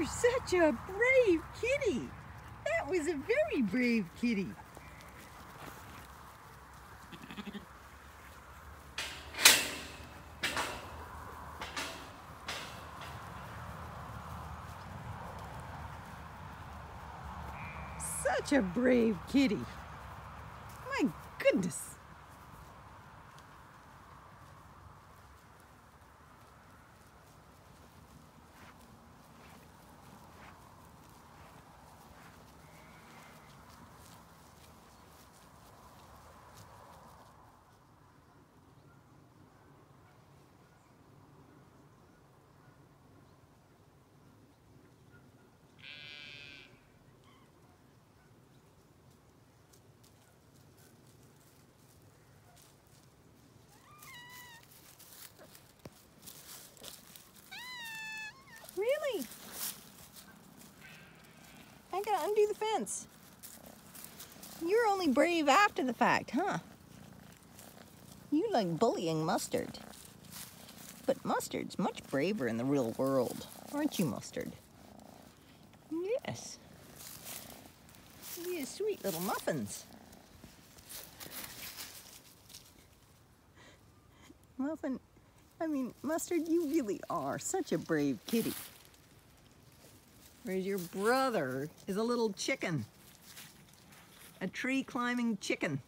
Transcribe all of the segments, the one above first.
You're such a brave kitty. That was a very brave kitty. Such a brave kitty. My goodness. Really? Gotta undo the fence. You're only brave after the fact, huh? You like bullying Mustard. But Mustard's much braver in the real world, aren't you, Mustard? Yes. You sweet little muffins. Muffin, I mean, Mustard, you really are such a brave kitty. Whereas your brother is a little chicken. A tree climbing chicken.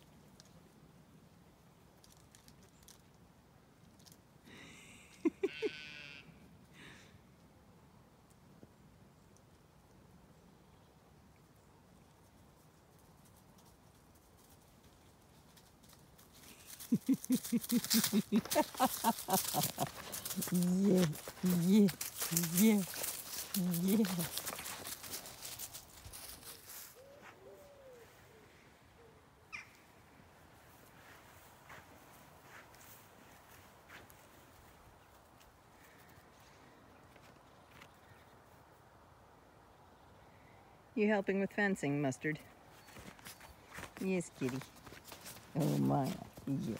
yeah, yeah, yeah, yeah. You helping with fencing, Mustard? Yes, kitty. Oh my, yeah.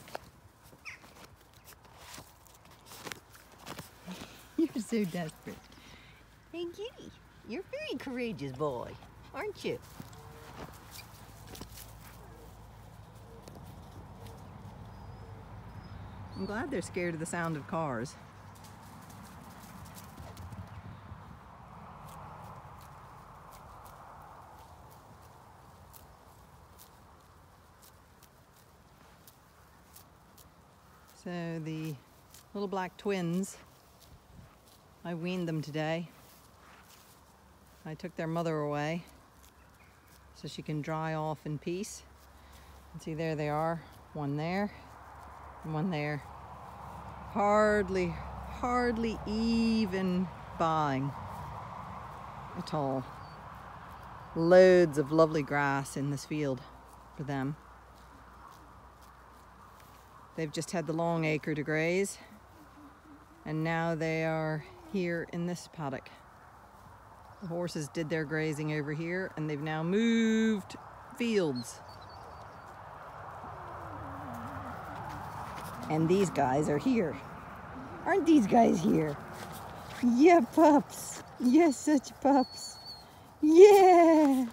You're so desperate. Hey, kitty, you're a very courageous boy, aren't you? I'm glad they're scared of the sound of cars. So the little black twins, I weaned them today. I took their mother away so she can dry off in peace. And see, there they are, one there and one there. Hardly, hardly even buying at all. Loads of lovely grass in this field for them. They've just had the long acre to graze and now they are here in this paddock. The horses did their grazing over here and they've now moved fields. And these guys are here. Aren't these guys here? Yeah, pups. Yes, such pups. Yeah.